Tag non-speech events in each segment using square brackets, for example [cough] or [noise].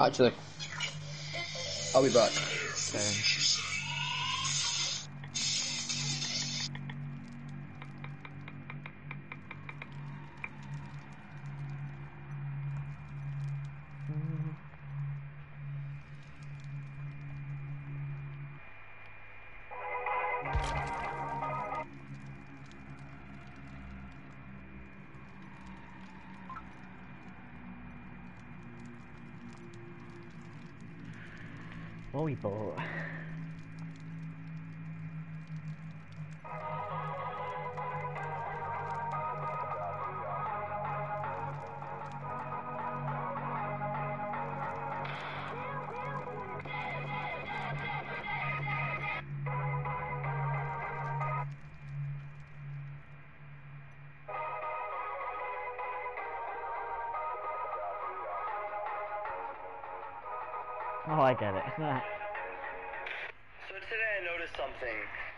Actually, I'll be back. What bought? Oh, I get it. [laughs] something.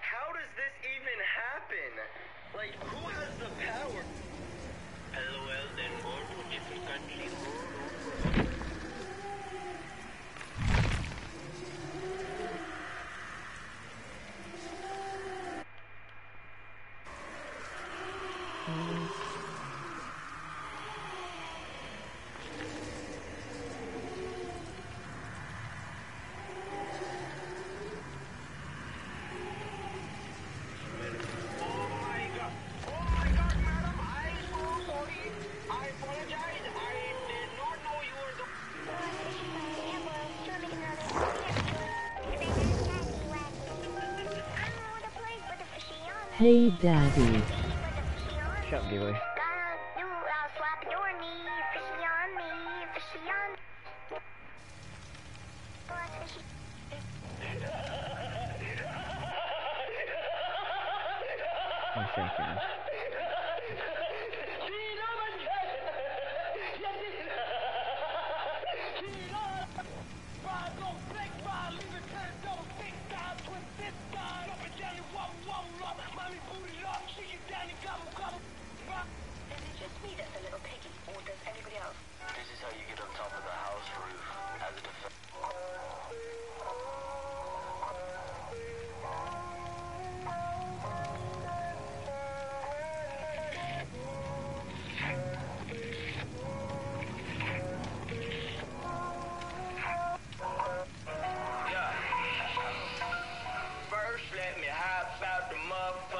Hey daddy. Shut up, Gilly. I'm shaking. This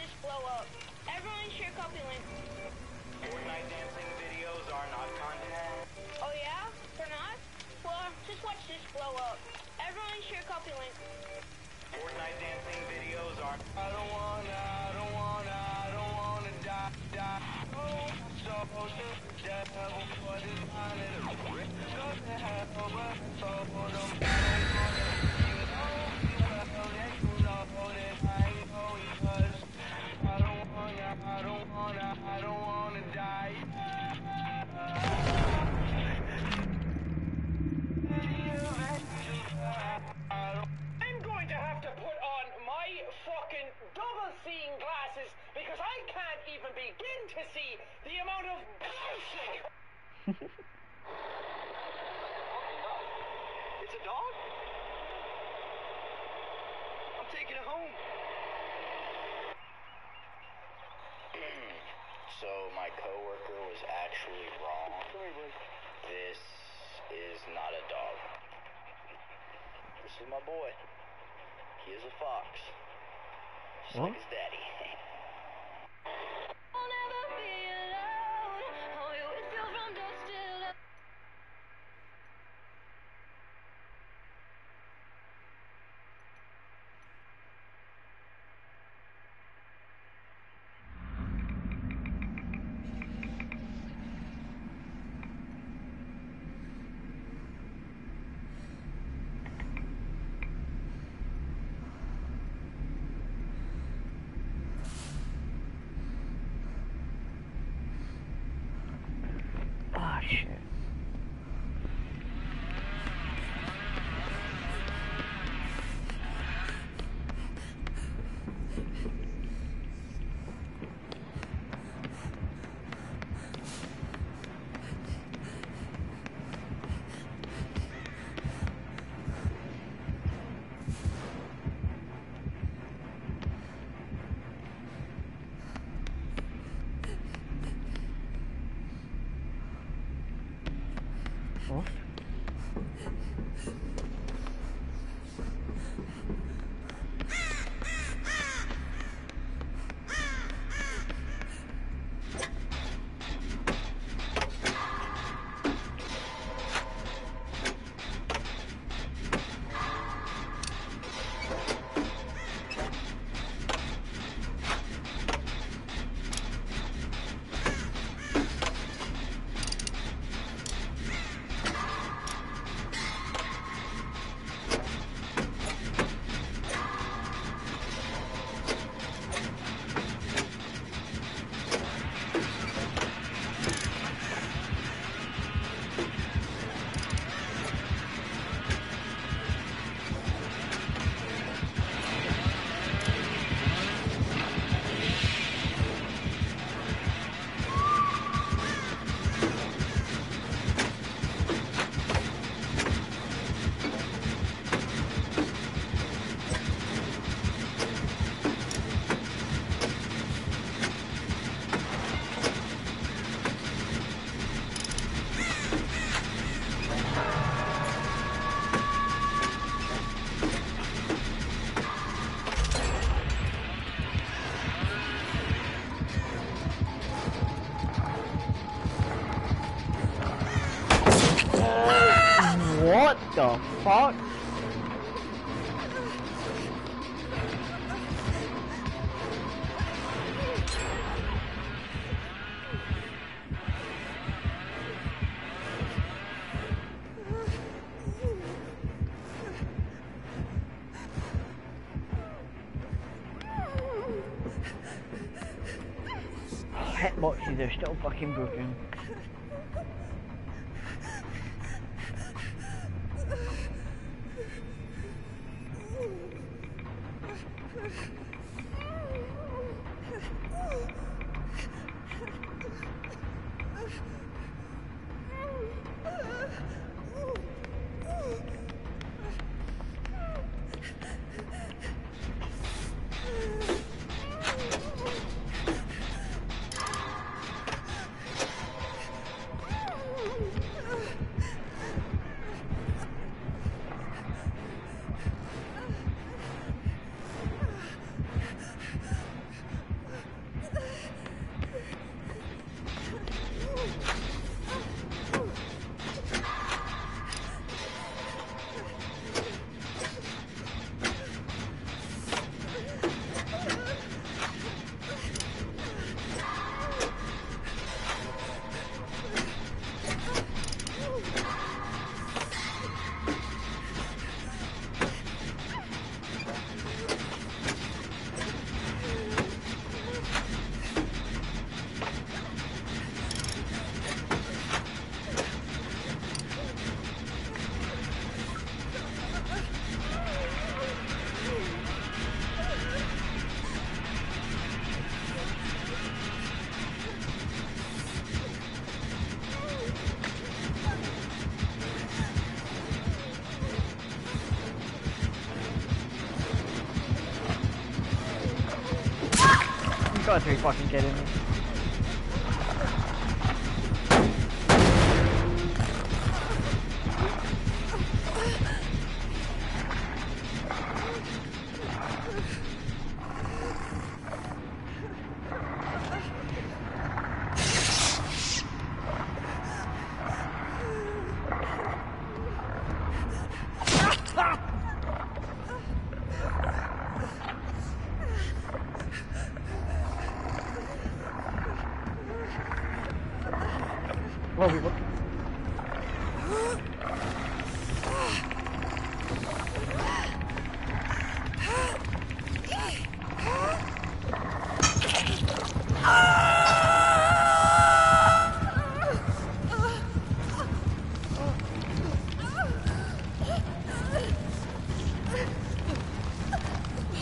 just blow up. Everyone share copy link. Fortnite dancing videos are not content. Oh yeah? They're not? Well, just watch this blow up. Everyone share copy link. Fortnite dancing videos are. I don't wanna, I don't wanna, I don't wanna die, die. Oh, so the devil mind in a grip. Go to hell, but so don't. seeing glasses because I can't even begin to see the amount of bullshit. [laughs] it's a dog? I'm taking it home. [clears throat] so my coworker was actually wrong. This is not a dog. This is my boy. He is a fox. Huh? the fuck? Hitboxes are still fucking broken. gotta be fucking kidding me.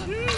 Yeah.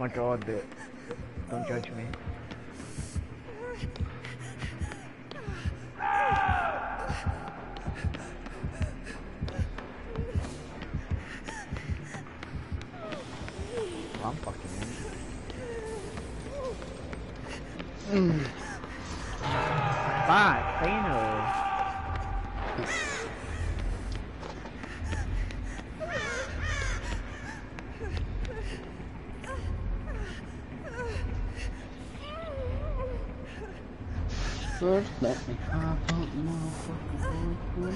I'm a. Don't judge me. I'm fucking in. Back, Dino. Let me up, motherfucker.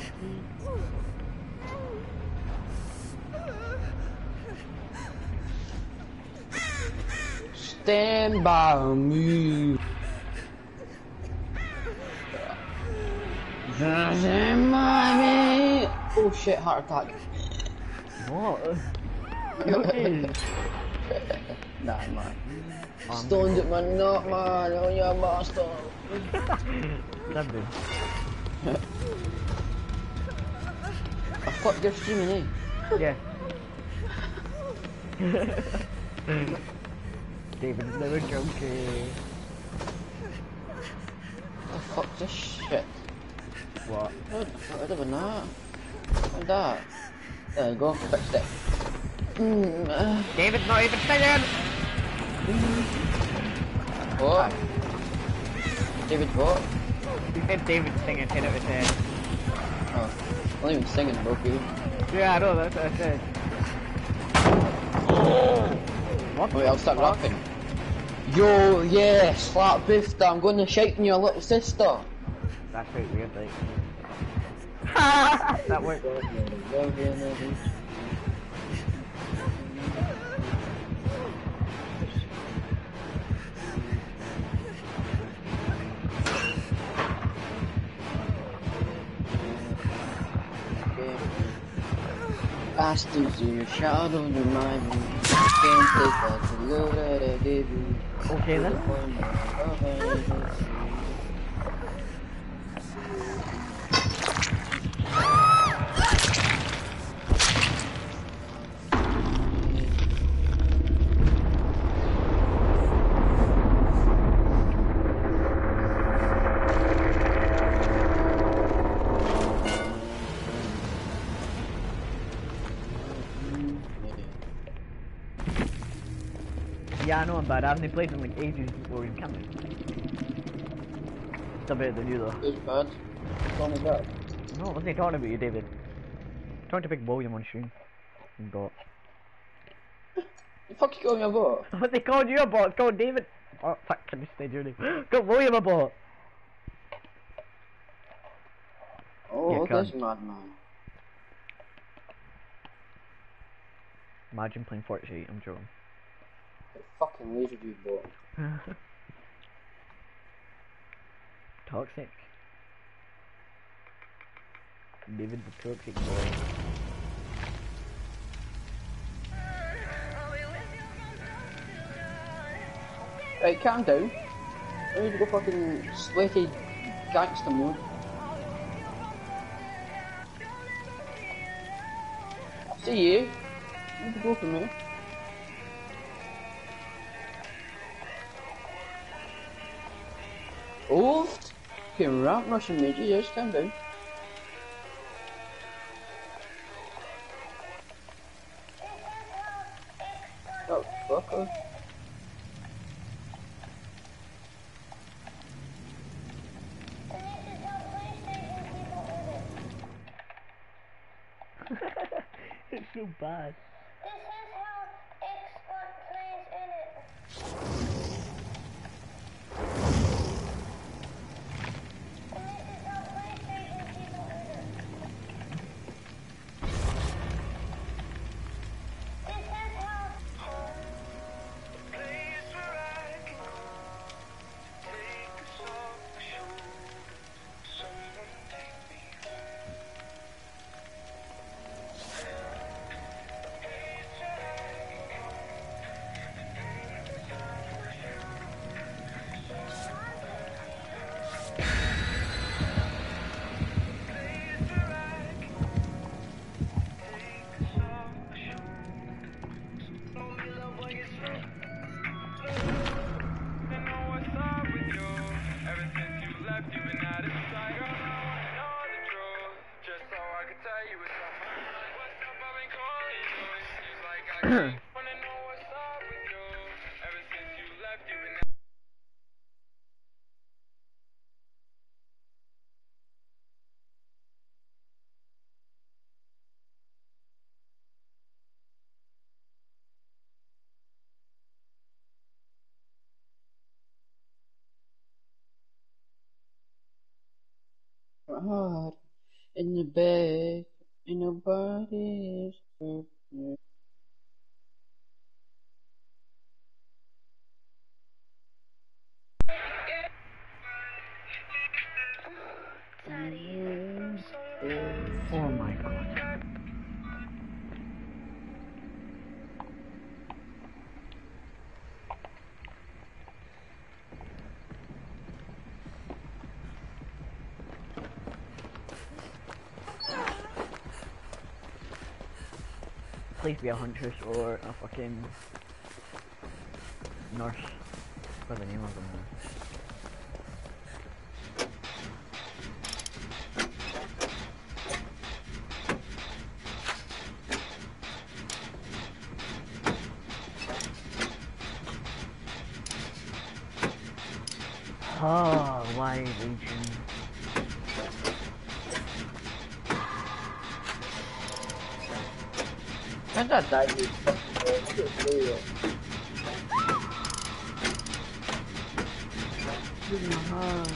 Stand by me. Stand by me. Oh shit, heart attack. What? [laughs] Nah, man. Stoned it, man. Not, man. Oh, yeah, bastard. [laughs] Lovely. [laughs] I fucked your streaming, eh? Yeah. David's never joking. Oh, fuck this shit. What? What? What have that? Like that. There you go. Fixed it. Mm, uh, David's not even singing! what? David, what? He said David's singing 10 out of 10. Oh, I'm not even singing, Loki. Yeah, I know, that's what I said. Oh, what? Wait, I'll start laughing. Yo, yeah, slap bifta, I'm going to shake in your little sister. That's quite weird, like. [laughs] that worked. Your shadow remind me. Can't take the love that I you. Okay then. I know I'm bad. I haven't played in like ages before in camping. Still better than you though. It's bad. Call me back. No, I wasn't talking about you, David. trying to pick William on stream. You bot. The fuck you call me a bot? [laughs] What they called you a bot? It's called David. Oh fuck, can you stay your name? Got William a bot. Oh, Yeah, this madman. Imagine playing Fortnite, I'm joking. Fucking laser view bot. Toxic. David the toxic boy. Right, calm down. I need to go fucking sweaty gangster mode. I see you. I need to go from here. Old? Okay, ramp Russian major, yes, calm down. Oh, fuck off. [laughs] it's so bad. In the bed, and is perfect. Please be a huntress or a fucking nurse. What the name of them? Oh, why Legion? Look at Leo. In heart,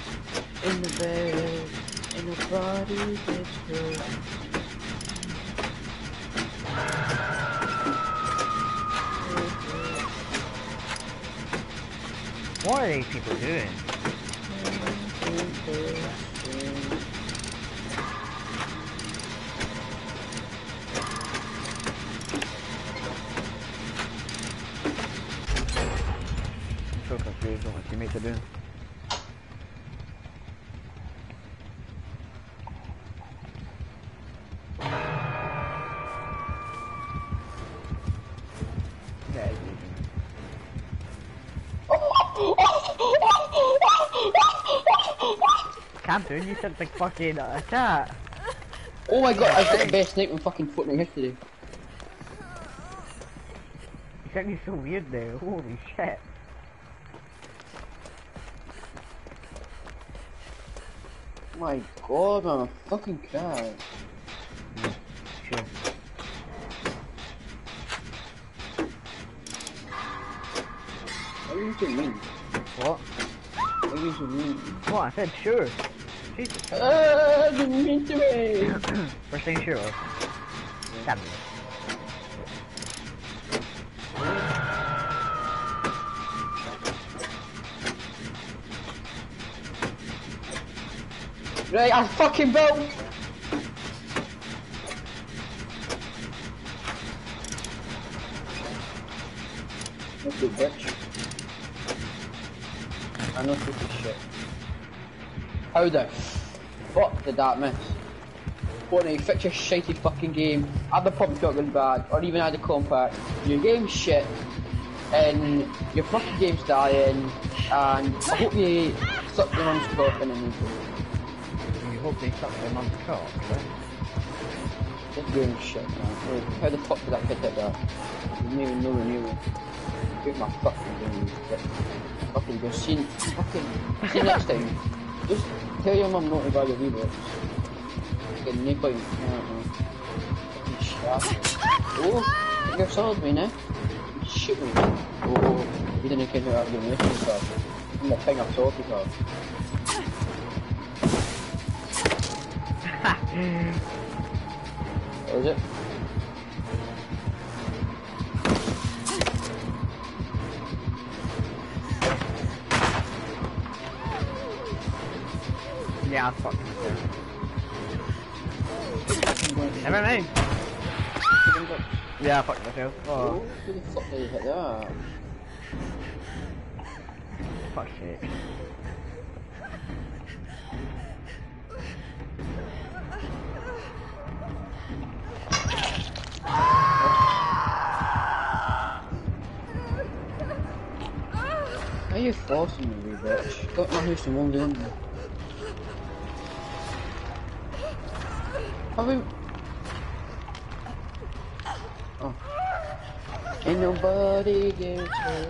in the bed, in the body. What are these people doing? Me to do. Yeah, it's easy. Campton, you said like fucking uh, chat. Oh my god, I've got the best snipe in fucking Fortnite history. You said me so weird there. Holy shit. My god, I'm a fucking cat. Sure. What are you mean? What? What are you mean? What? I said sure. Jesus. Ah, mean to me! We're saying sure. Damn it. Right, I'm fucking built! That's good, bitch. I know is shit. How the fuck did that miss? Fortnite, fix your shitey fucking game. Add the pump shotgun bad, or even add the compact. Your game's shit, and your fucking game's dying, and I hope you suck your mum's cock in the they suck their mum's cock, right? Game is shit, man. How the fuck did that kid that? Even know the new Get my fucking game. Fucking go see, fucking, see next time. Just tell your mum not to buy your V-Bucks. Fucking no point. I don't know. Fucking shit. Oh, you're solid me now. Shoot me. Oh, you didn't get your mission stuff. I'm the thing I'm talking about. Is it? Yeah, I fucking Never mind. Yeah, I fucked myself. Oh, who the fuck did you hit that? fuck's sake. You forcing me, bitch? Don't know who's the one doing that. Have we... Oh. Ain't nobody gets hurt.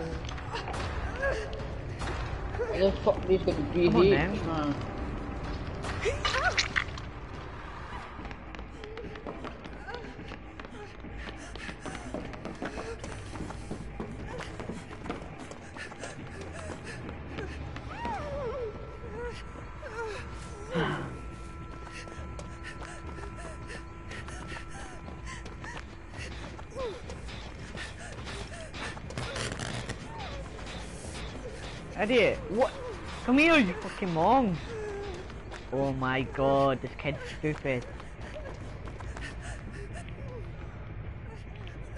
Why the fuck these got the three Come on, H's, man? Mong. Oh my god, this kid's stupid.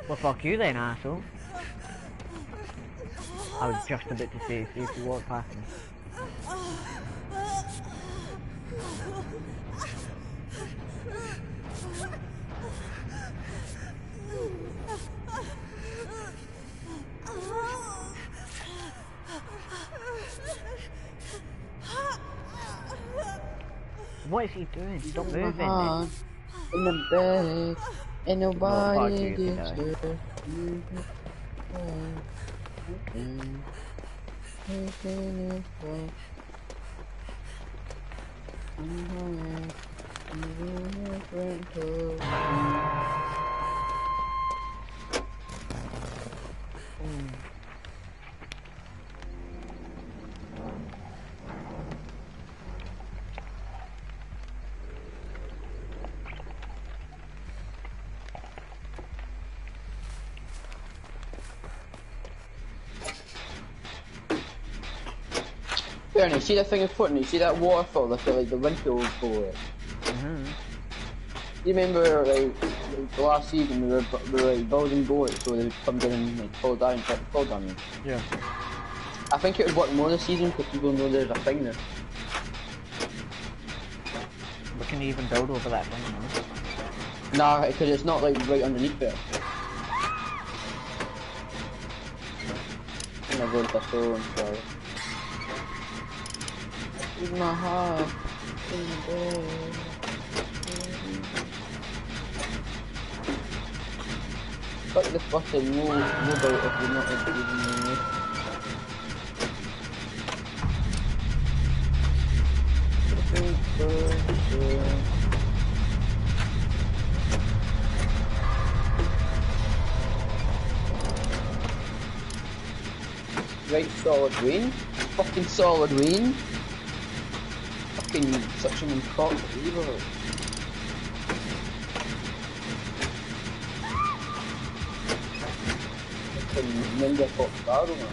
Well, fuck you then, asshole. I was just about to say, see if you walk past me. What is he doing? Stop My moving. heart In the bed. Ain't fuck nobody you, gets [laughs] Bernie, see that thing in front of you? See that waterfall that's like the wrinkles over it? Mhm. You remember like, like the last season we were, we were like building boats so they would come down and like fall down, try to fall down you. Yeah. I think it would work more this season because people know there's a thing there. We can even build over that thing, you know? Nah, because it's not like right underneath it. I'm gonna go the stone, sorry. Leave my heart in the. Fuck this button, move, move out if you're not including me. Right, solid win. Fucking solid win. Fucking such an important lever. Fucking Ninja Battle, man.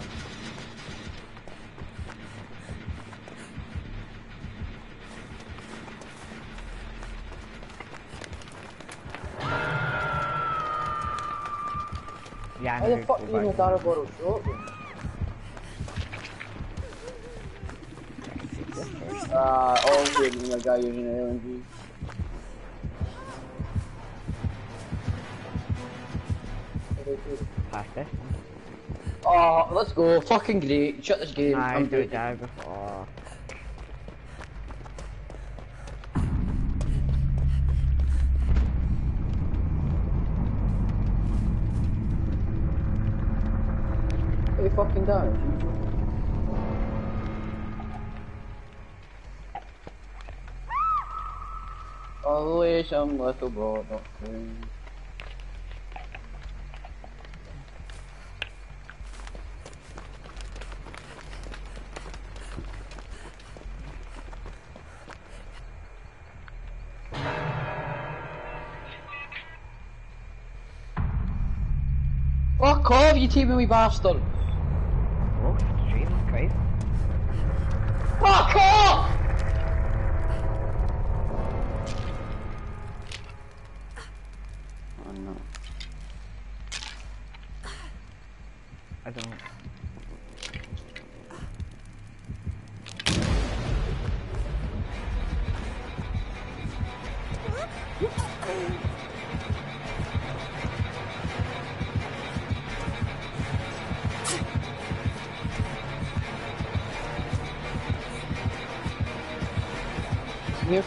Yeah, How the fuck do you know Uh, all good when guy using an LMG. Pass. Oh, let's go. Fucking great. Shut this game. I I'm do it down Always some little boy, not free. Fuck off, you teaming me bastard!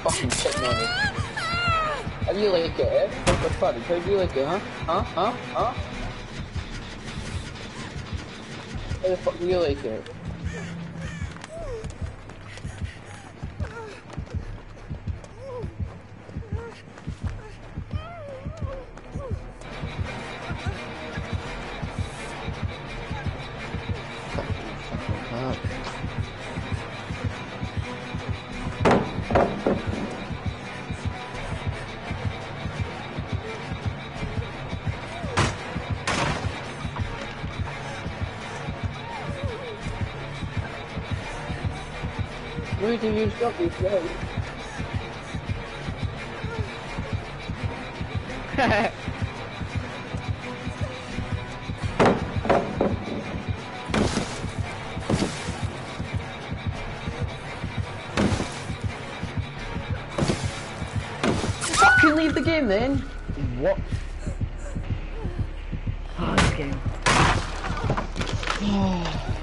Fucking on me. How do you like it, eh? What's funny? How do you like it, huh? Huh? Huh? Huh? How the fuck do you like it? You stop this now? Fucking leave the game then! What? Oh, this game. Oh.